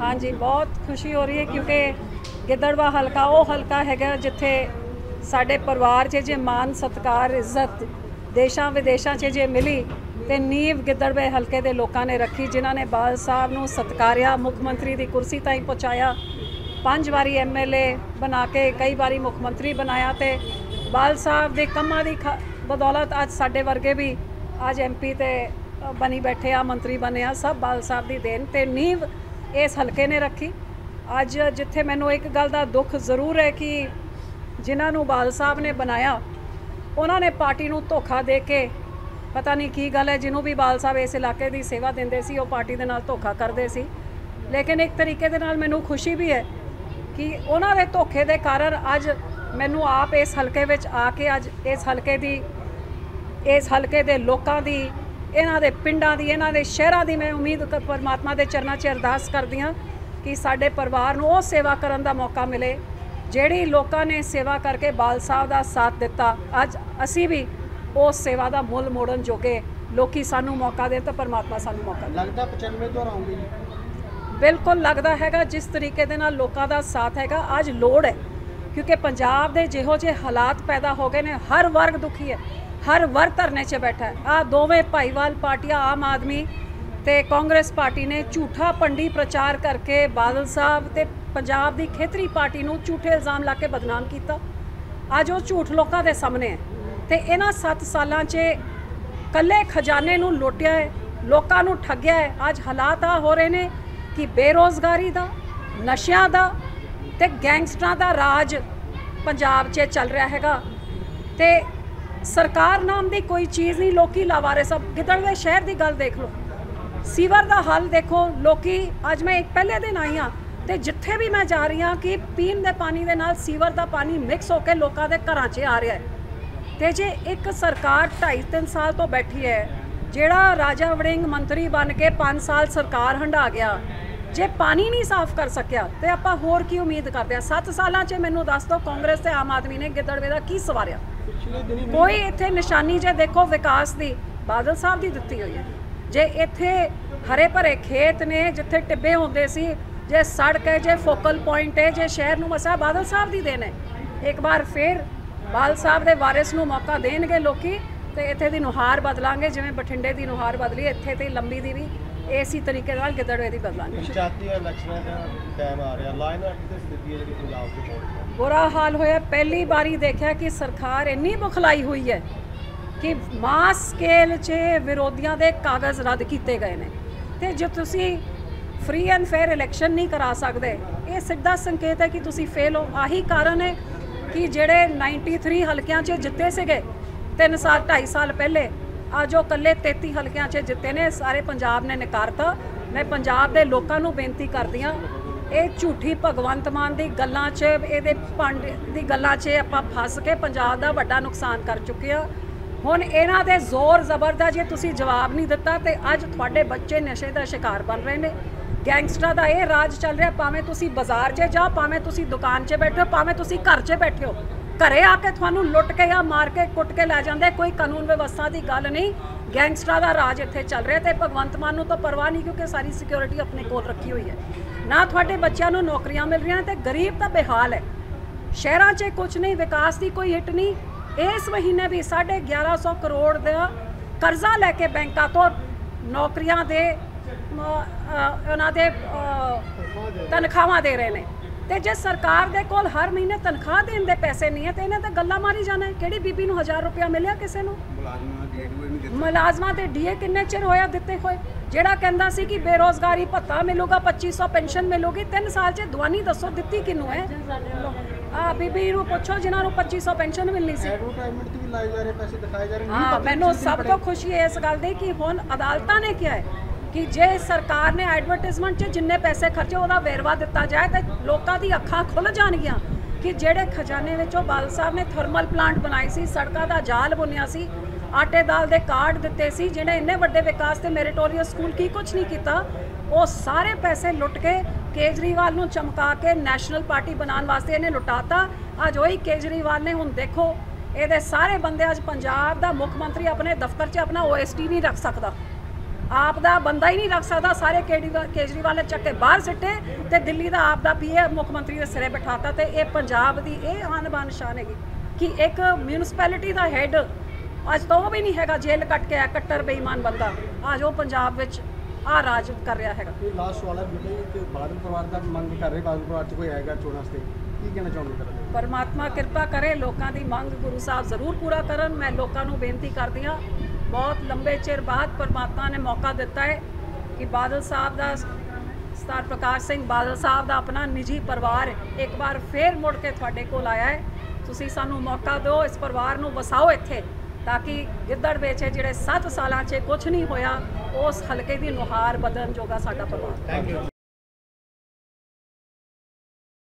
ਹਾਂਜੀ ਬਹੁਤ ਖੁਸ਼ੀ ਹੋ ਰਹੀ ਹੈ ਕਿਉਂਕਿ ਗਿੱਦੜਵਾ ਹਲਕਾ ਉਹ ਹਲਕਾ ਹੈਗਾ ਜਿੱਥੇ ਸਾਡੇ ਪਰਿਵਾਰ 'ਚ ਜੇ ਮਾਨ ਸਤਕਾਰ ਇੱਜ਼ਤ ਦੇਸ਼ਾਂ ਵਿਦੇਸ਼ਾਂ 'ਚ ਜੇ ਮਿਲੀ ਤੇ ਨੀਵ ਗਿੱਦੜਵੇ ਹਲਕੇ ਦੇ ਲੋਕਾਂ ਨੇ ਰੱਖੀ ਜਿਨ੍ਹਾਂ ਨੇ ਬਾਲ ਸਾਹਿਬ ਨੂੰ ਸਤਕਾਰਿਆ ਮੁੱਖ ਮੰਤਰੀ ਦੀ ਕੁਰਸੀ ਤਾਈਂ ਪਹੁੰਚਾਇਆ। ਪੰਜ ਵਾਰੀ ਐਮਐਲਏ ਬਣਾ ਕੇ ਕਈ ਵਾਰੀ ਮੁੱਖ ਮੰਤਰੀ ਬਣਾਇਆ ਤੇ ਬਾਲ ਸਾਹਿਬ ਦੇ ਕੰਮਾਂ ਦੀ ਖ- ਬਦੌਲਤ ਅੱਜ ਸਾਡੇ ਵਰਗੇ ਵੀ ਅੱਜ ਐਮਪੀ ਤੇ ਅ, ਬਣੀ ਬੈਠੇ ਆ ਮੰਤਰੀ ਬਣੇ ਆ ਸਭ ਬਾਲ ਸਾਹਿਬ ਦੀ ਦੇਣ ਤੇ ਨੀਵ ਇਸ ਹਲਕੇ ਨੇ ਰੱਖੀ। ਅੱਜ ਜਿੱਥੇ ਮੈਨੂੰ ਇੱਕ ਗੱਲ ਦਾ ਦੁੱਖ ਜ਼ਰੂਰ ਹੈ ਕਿ ਜਿਨ੍ਹਾਂ ਨੂੰ ਬਾਲ ਸਾਹਿਬ ਨੇ ਬਣਾਇਆ, ਉਹਨਾਂ ਨੇ ਪਾਰਟੀ ਨੂੰ ਧੋਖਾ ਦੇ ਕੇ, ਪਤਾ ਨਹੀਂ ਕੀ ਗੱਲ ਹੈ, ਜਿਹਨੂੰ ਵੀ ਬਾਲ ਸਾਹਿਬ ਇਸ ਇਲਾਕੇ ਦੀ ਸੇਵਾ ਦਿੰਦੇ ਸੀ, ਉਹ ਪਾਰਟੀ ਦੇ ਨਾਲ ਧੋਖਾ ਕਰਦੇ ਸੀ। ਲੇਕਿਨ ਇੱਕ ਤਰੀਕੇ ਦੇ ਨਾਲ ਮੈਨੂੰ ਖੁਸ਼ੀ ਵੀ ਹੈ ਕਿ ਉਹਨਾਂ ਦੇ ਧੋਖੇ ਦੇ ਕਾਰਨ ਅੱਜ ਮੈਨੂੰ ਆਪ ਇਸ ਹਲਕੇ ਵਿੱਚ ਆ ਕੇ, ਅੱਜ ਇਸ ਹਲਕੇ ਦੀ, ਇਸ ਹਲਕੇ ਦੇ ਲੋਕਾਂ ਦੀ ਇਹਨਾਂ ਦੇ ਪਿੰਡਾਂ ਦੀ ਇਹਨਾਂ ਦੇ ਸ਼ਹਿਰਾਂ ਦੀ ਮੈਂ ਉਮੀਦ ਕਰ ਪਰਮਾਤਮਾ ਦੇ ਚਰਨਾਂ 'ਚ ਅਰਦਾਸ ਕਰਦੀ ਹਾਂ ਕਿ ਸਾਡੇ ਪਰਿਵਾਰ ਨੂੰ ਉਹ ਸੇਵਾ ਕਰਨ ਦਾ ਮੌਕਾ ਮਿਲੇ ਜਿਹੜੀ ਲੋਕਾਂ ਨੇ ਸੇਵਾ ਕਰਕੇ ਬਾਲ ਸਾਹਿਬ ਦਾ ਸਾਥ ਦਿੱਤਾ ਅੱਜ ਅਸੀਂ ਵੀ ਉਸ ਸੇਵਾ ਦਾ ਮੁੱਲ ਮੋੜਨ ਜੋਗੇ ਲੋਕੀ ਸਾਨੂੰ ਮੌਕਾ ਦੇ ਤਾਂ ਪਰਮਾਤਮਾ ਸਾਨੂੰ ਮੌਕਾ ਦੇ ਲੱਗਦਾ 95 ਤੋਂ ਆਉਂਗੇ ਬਿਲਕੁਲ ਲੱਗਦਾ ਹੈਗਾ ਜਿਸ ਤਰੀਕੇ ਦੇ ਨਾਲ ਲੋਕਾਂ ਦਾ ਸਾਥ ਹੈਗਾ ਅੱਜ ਲੋੜ ਹੈ ਕਿਉਂਕਿ ਪੰਜਾਬ ਦੇ ਜਿਹੋ ਜਿਹੇ ਹਾਲਾਤ ਪੈਦਾ ਹੋ ਗਏ ਨੇ ਹਰ ਵਰਗ ਦੁਖੀ ਹੈ। ਹਰ ਵਰਗ ਧਰਨੇ 'ਚ ਬੈਠਾ ਹੈ। ਆ ਦੋਵੇਂ ਭਾਈਵਾਲ ਪਾਰਟੀਆਂ, ਆਮ ਆਦਮੀ ਤੇ ਕਾਂਗਰਸ ਪਾਰਟੀ ਨੇ ਝੂਠਾ ਪੰਡੀ ਪ੍ਰਚਾਰ ਕਰਕੇ ਬਾਦਲ ਸਾਹਿਬ ਤੇ ਪੰਜਾਬ ਦੀ ਖੇਤਰੀ ਪਾਰਟੀ ਨੂੰ ਝੂਠੇ ਇਲਜ਼ਾਮ ਲਾ ਕੇ ਬਦਨਾਮ ਕੀਤਾ। ਅੱਜ ਉਹ ਝੂਠ ਲੋਕਾਂ ਦੇ ਸਾਹਮਣੇ ਹੈ ਤੇ ਇਹਨਾਂ 7 ਸਾਲਾਂ 'ਚ ਕੱਲੇ ਖਜ਼ਾਨੇ ਨੂੰ ਲੁੱਟਿਆ ਹੈ, ਲੋਕਾਂ ਨੂੰ ਠੱਗਿਆ ਹੈ। ਅੱਜ ਹਾਲਾਤ ਆ ਹੋ ਰਹੇ ਨੇ ਕਿ ਬੇਰੋਜ਼ਗਾਰੀ ਦਾ, ਨਸ਼ਿਆਂ ਦਾ ਤੇ ਗੈਂਗਸਟਰਾਂ ਦਾ ਰਾਜ ਪੰਜਾਬ 'ਚ ਚੱਲ ਰਿਹਾ ਹੈਗਾ ਤੇ ਸਰਕਾਰ ਨਾਮ ਦੀ ਕੋਈ ਚੀਜ਼ ਨਹੀਂ, ਲੋਕੀ ਲਾਵਾਰੇ ਸਭ। ਗਿੱਦੜਵੇ ਸ਼ਹਿਰ ਦੀ ਗੱਲ ਦੇਖ ਲਓ। ਸੀਵਰ ਦਾ ਹੱਲ ਦੇਖੋ, ਲੋਕੀ ਅੱਜ ਮੈਂ ਇੱਕ ਪਹਿਲੇ ਦਿਨ ਆਈ ਹਾਂ ਤੇ ਜਿੱਥੇ ਵੀ ਮੈਂ ਜਾ ਰਹੀ ਹਾਂ ਕਿ ਪੀਣ ਦੇ ਪਾਣੀ ਦੇ ਨਾਲ ਸੀਵਰ ਦਾ ਪਾਣੀ ਮਿਕਸ ਹੋ ਕੇ ਲੋਕਾਂ ਦੇ ਘਰਾਂ 'ਚ ਆ ਰਿਹਾ ਹੈ। ਤੇ ਜੇ ਇੱਕ ਸਰਕਾਰ 2.5-3 ਸਾਲ ਤੋਂ ਬੈਠੀ ਹੈ, ਜਿਹੜਾ ਰਾਜਾ ਵੜਿੰਗ ਮੰਤਰੀ ਬਣ ਕੇ 5 ਸਾਲ ਸਰਕਾਰ ਹੰਢਾ ਗਿਆ ਜੇ ਪਾਣੀ ਨਹੀਂ ਸਾਫ਼ ਕਰ ਸਕਿਆ ਤੇ ਆਪਾਂ ਹੋਰ ਕੀ ਉਮੀਦ ਕਰਦੇ ਆ 7 ਸਾਲਾਂ 'ਚ ਮੈਨੂੰ ਦੱਸ ਦਿਓ ਕਾਂਗਰਸ ਤੇ ਆਮ ਆਦਮੀ ਨੇ ਗਿੱਦੜਵੇ ਦਾ ਕੀ ਸਵਾਰਿਆ? ਕੋਈ ਇੱਥੇ ਨਿਸ਼ਾਨੀ ਜੇ ਦੇਖੋ ਵਿਕਾਸ ਦੀ ਬਾਦਲ ਸਾਹਿਬ ਦੀ ਦਿੱਤੀ ਹੋਈ ਹੈ। ਜੇ ਇੱਥੇ ਹਰੇ ਭਰੇ ਖੇਤ ਨੇ ਜਿੱਥੇ ਟਿੱਬੇ ਹੁੰਦੇ ਸੀ ਜੇ ਸੜਕ ਹੈ ਜੇ ਫੋਕਲ ਪੁਆਇੰਟ ਹੈ ਜੇ ਸ਼ਹਿਰ ਨੂੰ ਮਸਾ ਬਾਦਲ ਸਾਹਿਬ ਦੀ ਦੇਣ ਹੈ। ਇੱਕ ਵਾਰ ਫੇਰ ਬਾਲ ਸਾਹਿਬ ਦੇ ਵਾਰਿਸ ਨੂੰ ਮੌਕਾ ਦੇਣਗੇ ਲੋਕੀ ਤੇ ਇੱਥੇ ਦੀ ਨੁਹਾਰ ਬਦਲਾਂਗੇ ਜਿਵੇਂ ਬਠਿੰਡੇ ਦੀ ਨੁਹਾਰ ਬਦਲੀ ਇੱਥੇ ਤੇ ਲੰਬੀ ਦੀ ਵੀ। ਇਸੇ ਤਰੀਕੇ ਨਾਲ ਗਿੱਦੜਵੇ ਦੀ ਬਦਲਾਂਗੇ ਪੰਚਾਇਤੀ ਇਲੈਕਸ਼ਨਾਂ ਦਾ ਟਾਈਮ ਆ ਰਿਹਾ। ਲਾਈਨ ਅੱਟ ਦੀ ਸਥਿਤੀ ਹੈ ਜਿਹੜੀ ਪੰਜਾਬ ਦੀ ਹੈ। ਬੁਰਾ ਹਾਲ ਹੋਇਆ। ਪਹਿਲੀ ਵਾਰੀ ਦੇਖਿਆ ਕਿ ਸਰਕਾਰ ਇੰਨੀ ਬੁਖਲਾਈ ਹੋਈ ਹੈ ਕਿ ਮਾਸ ਸਕੇਲ 'ਚ ਵਿਰੋਧੀਆਂ ਦੇ ਕਾਗਜ਼ ਰੱਦ ਕੀਤੇ ਗਏ ਨੇ। ਤੇ ਜੇ ਤੁਸੀਂ ਫ੍ਰੀ ਐਂਡ ਫੇਅਰ ਇਲੈਕਸ਼ਨ ਨਹੀਂ ਕਰਾ ਸਕਦੇ ਇਹ ਸਿੱਧਾ ਸੰਕੇਤ ਹੈ ਕਿ ਤੁਸੀਂ ਫੇਲ ਹੋ। ਆਹੀ ਕਾਰਨ ਹੈ ਕਿ ਜਿਹੜੇ 93 ਹਲਕਿਆਂ 'ਚ ਜਿੱਤੇ ਸੀਗੇ 3 ਸਾਲ 2.5 ਸਾਲ ਪਹਿਲੇ ਅੱਜ ਉਹ ਕੱਲੇ 33 ਹਲਕਿਆਂ 'ਚ ਜਿੱਤੇ ਨੇ, ਸਾਰੇ ਪੰਜਾਬ ਨੇ ਨਕਾਰਤਾ। ਮੈਂ ਪੰਜਾਬ ਦੇ ਲੋਕਾਂ ਨੂੰ ਬੇਨਤੀ ਕਰਦੀ ਹਾਂ, ਇਹ ਝੂਠੀ ਭਗਵੰਤ ਮਾਨ ਦੀ ਗੱਲਾਂ 'ਚ, ਇਹਦੇ ਪੰਡ ਦੀ ਗੱਲਾਂ 'ਚ ਆਪਾਂ ਫਸ ਕੇ ਪੰਜਾਬ ਦਾ ਵੱਡਾ ਨੁਕਸਾਨ ਕਰ ਚੁੱਕੇ ਆ ਹੁਣ ਇਹਨਾਂ ਦੇ ਜ਼ੋਰ ਜ਼ਬਰ ਦਾ ਜੇ ਤੁਸੀਂ ਜਵਾਬ ਨਹੀਂ ਦਿੱਤਾ, ਤੇ ਅੱਜ ਤੁਹਾਡੇ ਬੱਚੇ ਨਸ਼ੇ ਦਾ ਸ਼ਿਕਾਰ ਬਣ ਰਹੇ ਨੇ। ਗੈਂਗਸਟਰਾਂ ਦਾ ਇਹ ਰਾਜ ਚੱਲ ਰਿਹਾ, ਭਾਵੇਂ ਤੁਸੀਂ ਬਾਜ਼ਾਰ 'ਚ ਜਾਓ, ਭਾਵੇਂ ਤੁਸੀਂ ਦੁਕਾਨ 'ਚ ਬੈਠੇ ਹੋ, ਭਾਵੇਂ ਤੁਸੀਂ ਘਰ 'ਚ ਬੈਠੇ ਹੋ। ਘਰੇ ਆ ਕੇ ਤੁਹਾਨੂੰ ਲੁੱਟ ਕੇ ਜਾਂ ਮਾਰ ਕੇ ਕੁੱਟ ਕੇ ਲੈ ਜਾਂਦੇ, ਕੋਈ ਕਾਨੂੰਨ ਵਿਵਸਥਾ ਦੀ ਗੱਲ ਨਹੀਂ। ਗੈਂਗਸਟਰਾਂ ਦਾ ਰਾਜ ਇੱਥੇ ਚੱਲ ਰਿਹਾ ਤੇ ਭਗਵੰਤ ਮਾਨ ਨੂੰ ਤਾਂ ਪਰਵਾਹ ਨਹੀਂ ਕਿਉਂਕਿ ਸਾਰੀ ਸਿਕਿਉਰਿਟੀ ਆਪਣੇ ਕੋਲ ਰੱਖੀ ਹੋਈ ਹੈ। ਨਾ ਤੁਹਾਡੇ ਬੱਚਿਆਂ ਨੂੰ ਨੌਕਰੀਆਂ ਮਿਲ ਰਹੀਆਂ ਤੇ ਗਰੀਬ ਤਾਂ ਬੇਹਾਲ ਹੈ। ਸ਼ਹਿਰਾਂ 'ਚ ਕੁਝ ਨਹੀਂ, ਵਿਕਾਸ ਦੀ ਕੋਈ ਹਿੱਟ ਨਹੀਂ। ਇਸ ਮਹੀਨੇ ਵੀ 1150 ਕਰੋੜ ਦਾ ਕਰਜ਼ਾ ਲੈ ਕੇ ਬੈਂਕਾਂ ਤੋਂ ਨੌਕਰੀਆਂ ਦੇ ਉਹਨਾਂ ਦੇ ਤਨਖਾਹਾਂ ਦੇ ਰਹੇ ਨੇ। ਤੇ ਜੇ ਸਰਕਾਰ ਦੇ ਕੋਲ ਹਰ ਮਹੀਨੇ ਤਨਖਾਹ ਦੇਣ ਦੇ ਪੈਸੇ ਨਹੀਂ ਹੈ ਤੇ ਇਹਨੇ ਤਾਂ ਗੱਲਾਂ ਮਾਰੀ ਜਾਣਾ ਹੈ। ਕਿਹੜੀ ਬੀਬੀ ਨੂੰ 1000 ਰੁਪਇਆ ਮਿਲਿਆ ਕਿਸੇ ਨੂੰ? ਮੁਲਾਜ਼ਮਾਂ ਤੇ ਡੀਏ ਕਿੰਨੇ ਚਿਰ ਹੋਇਆ ਦਿੱਤੇ ਹੋਏ? ਜਿਹੜਾ ਕਹਿੰਦਾ ਸੀ ਕਿ ਬੇਰੋਜ਼ਗਾਰੀ ਭੱਤਾ ਮਿਲੂਗਾ 2500 ਪੈਨਸ਼ਨ ਮਿਲੂਗੀ 3 ਸਾਲ 'ਚ ਦਵਾਨੀ ਦੱਸੋ ਦਿੱਤੀ ਕਿਨੂੰ ਹੈ? ਆ ਬੀਬੀ ਨੂੰ ਪੁੱਛੋ ਜਿਨ੍ਹਾਂ ਨੂੰ 2500 ਪੈਨਸ਼ਨ ਮਿਲਣੀ ਸੀ। ਐਡਵਰਟਾਈਜ਼ਮੈਂਟ ਤੇ ਵੀ ਲਾਏ ਜਾ ਰਹੇ ਪੈਸੇ ਦਿਖਾਏ ਜਾ ਰਹੇ ਨਹੀਂ ਹਾਂ ਮੈਨੂੰ ਸਭ ਤੋਂ ਖੁਸ਼ੀ ਹੈ ਇਸ ਗੱਲ ਦੀ ਕਿ ਹੁਣ ਅਦਾਲਤਾਂ ਨੇ ਕਿਹਾ ਹੈ ਕਿ ਜੇ ਸਰਕਾਰ ਨੇ ਐਡਵਰਟਾਈਜ਼ਮੈਂਟ 'ਚ ਜਿੰਨੇ ਪੈਸੇ ਖਰਚੇ ਉਹਦਾ ਵੇਰਵਾ ਦਿੱਤਾ ਜਾਏ ਤਾਂ ਲੋਕਾਂ ਦੀ ਅੱਖਾਂ ਖੁੱਲ ਜਾਣਗੀਆਂ ਕਿ ਜਿਹੜੇ ਖਜ਼ਾਨੇ ਵਿੱਚੋਂ ਬਾਲ ਸਾਹਿਬ ਨੇ ਥਰਮਲ ਪਲਾਂਟ ਬਣਾਏ ਸੀ, ਸੜਕਾਂ ਦਾ ਜਾਲ ਬੁਣਿਆ ਸੀ, ਆਟੇ ਦਾਲ ਦੇ ਕਾਰਡ ਦਿੱਤੇ ਸੀ ਜਿਹੜੇ ਇੰਨੇ ਵੱਡੇ ਵਿਕਾਸ ਤੇ ਮੈਰੀਟੋਰੀਅਸ ਸਕੂਲ ਕੀ ਕੁਝ ਨਹੀਂ ਕੀਤਾ, ਉਹ ਸਾਰੇ ਪੈਸੇ ਲੁੱਟ ਕੇ ਕੇਜਰੀਵਾਲ ਨੂੰ ਚਮਕਾ ਕੇ ਨੈਸ਼ਨਲ ਪਾਰਟੀ ਬਣਾਉਣ ਵਾਸਤੇ ਇਹਨੇ ਲੁਟਾਤਾ। ਅੱਜ ਉਹੀ ਕੇਜਰੀਵਾਲ ਨੇ ਹੁਣ ਦੇਖੋ, ਇਹਦੇ ਸਾਰੇ ਬੰਦੇ ਅੱਜ ਪੰਜਾਬ ਦਾ ਮੁੱਖ ਮੰਤਰੀ ਆਪਣੇ ਦਫ਼ਤਰ 'ਚ ਆਪਣਾ ਓਐਸਟੀ ਨਹੀਂ ਰੱਖ ਸਕਦਾ। ਆਪ ਦਾ ਬੰਦਾ ਹੀ ਨਹੀਂ ਰੱਖ ਸਕਦਾ। ਸਾਰੇ ਕੇਜਰੀਵਾਲ ਕੇਜਰੀਵਾਲ ਨੇ ਚੱਕ ਕੇ ਬਾਹਰ ਸਿੱਟੇ ਤੇ ਦਿੱਲੀ ਦਾ ਆਪ ਦਾ ਪੀਏ ਮੁੱਖ ਮੰਤਰੀ ਦੇ ਸਿਰੇ ਬਿਠਾਤਾ ਤੇ ਇਹ ਪੰਜਾਬ ਦੀ ਇਹ ਆਨ ਬਾਨ ਸ਼ਾਨ ਹੈਗੀ ਕਿ ਇੱਕ ਮਿਊਨਿਸਪੈਲਿਟੀ ਦਾ ਹੈੱਡ ਅੱਜ ਤਾਂ ਉਹ ਵੀ ਨਹੀਂ ਹੈਗਾ ਜੇਲ੍ਹ ਕੱਟ ਕੇ ਆ ਕੱਟਰ ਬੇਈਮਾਨ ਬੰਦਾ। ਅੱਜ ਉਹ ਪੰਜਾਬ ਵਿੱਚ ਆ ਰਾਜ ਕਰ ਰਿਹਾ ਹੈਗਾ। ਇਹ ਲਾਸਟ ਸਵਾਲ ਹੈ ਬੇਟੇ ਕਿ ਬਾਦਲ ਪਰਿਵਾਰ ਦਾ ਮੰਗ ਕਰ ਰਹੇ ਬਾਦਲ ਪਰਿਵਾਰ ਚ ਕੋਈ ਆਏਗਾ ਚੋਣਾਂ ਵਾਸਤੇ। ਕੀ ਕਹਿਣਾ ਚਾਹੁੰਦੇ ਸਰ ਪਰਮਾਤਮਾ ਕਿਰਪਾ ਕਰੇ ਲੋਕਾਂ ਦੀ ਮੰਗ ਗੁਰੂ ਸਾਹਿਬ ਜ਼ਰੂਰ ਪੂਰਾ ਕਰਨ। ਮੈਂ ਲੋਕਾਂ ਨੂੰ ਬੇਨਤੀ ਕਰਦੀ ਹਾਂ ਬਹੁਤ ਲੰਬੇ ਚਿਰ ਬਾਅਦ ਪਰਮਾਤਮਾ ਨੇ ਮੌਕਾ ਦਿੱਤਾ ਹੈ ਕਿ ਬਾਦਲ ਸਾਹਿਬ ਦਾ ਸਤਾਰ ਪ੍ਰਕਾਸ਼ ਸਿੰਘ ਬਾਦਲ ਸਾਹਿਬ ਦਾ ਆਪਣਾ ਨਿੱਜੀ ਪਰਿਵਾਰ ਇੱਕ ਵਾਰ ਫੇਰ ਮੁੜ ਕੇ ਤੁਹਾਡੇ ਕੋਲ ਆਇਆ ਹੈ। ਤੁਸੀਂ ਸਾਨੂੰ ਮੌਕਾ ਦਿਓ, ਇਸ ਪਰਿਵਾਰ ਨੂੰ ਵਸਾਓ ਇੱਥੇ, ਤਾਂ ਕਿ ਗਿੱਦੜ ਵਿੱਚ ਜਿਹੜੇ 7 ਸਾਲਾਂ 'ਚ ਕੁਝ ਨਹੀਂ ਹੋਇਆ, ਉਸ ਹਲਕੇ ਦੀ ਨੁਹਾਰ ਬਦਲਣ ਜੋਗਾ ਸਾਡਾ ਪਰਿਵਾਰ।